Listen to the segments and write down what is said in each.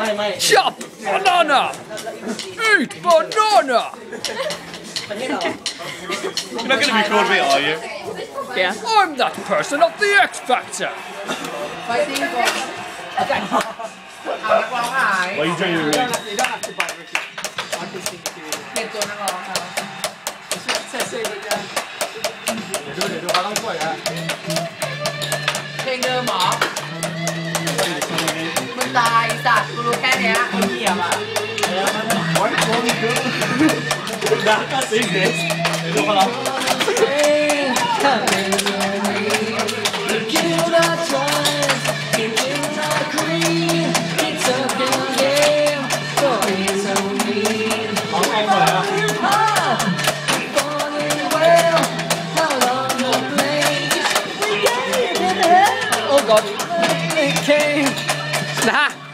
Chop banana! Eat banana! You're not going to be called me, are you? Yeah. I'm that person of the X Factor! Why are you doing you don't have to Ricky. I it. Ostacolo, che Oh god.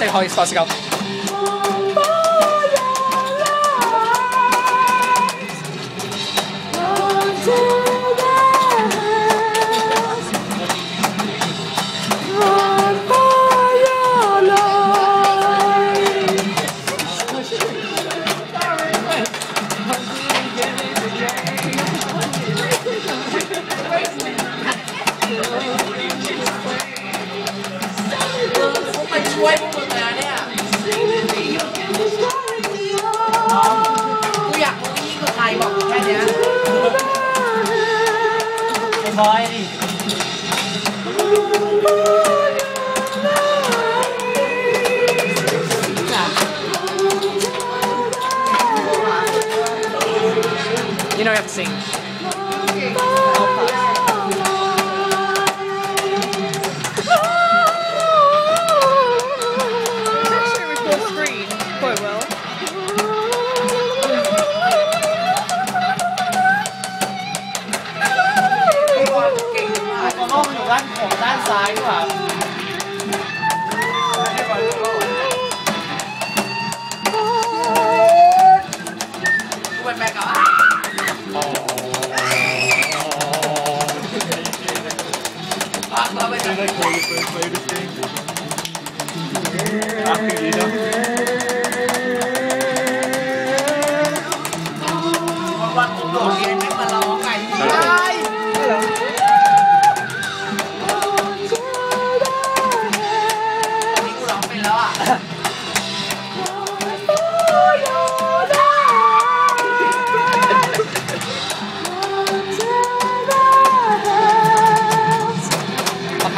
That's how it's supposed to You know you have to sing. Okay. ด้านของด้านซ้ายดีกนไปกูเป็นแม่กับอะก็ไม่ได้คุยคุยคุยคุยอะคือดีเนาะ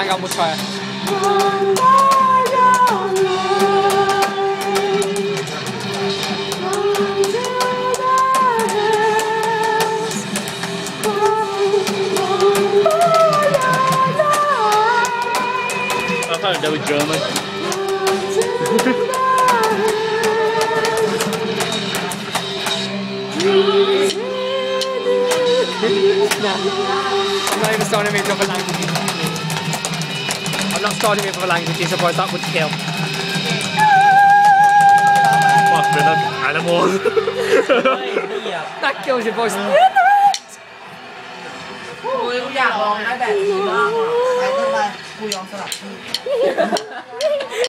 hang on, we'll try it. I found out with German. I'm not even starting with other languages. I'm not starting with other languages, otherwise that would kill. Fuck, we're like animals. That kills your voice. โอ้ยกูอยากร้องได้แบบนี้บ้างอ่ะใครต้องมากูยอมสลับชื่อ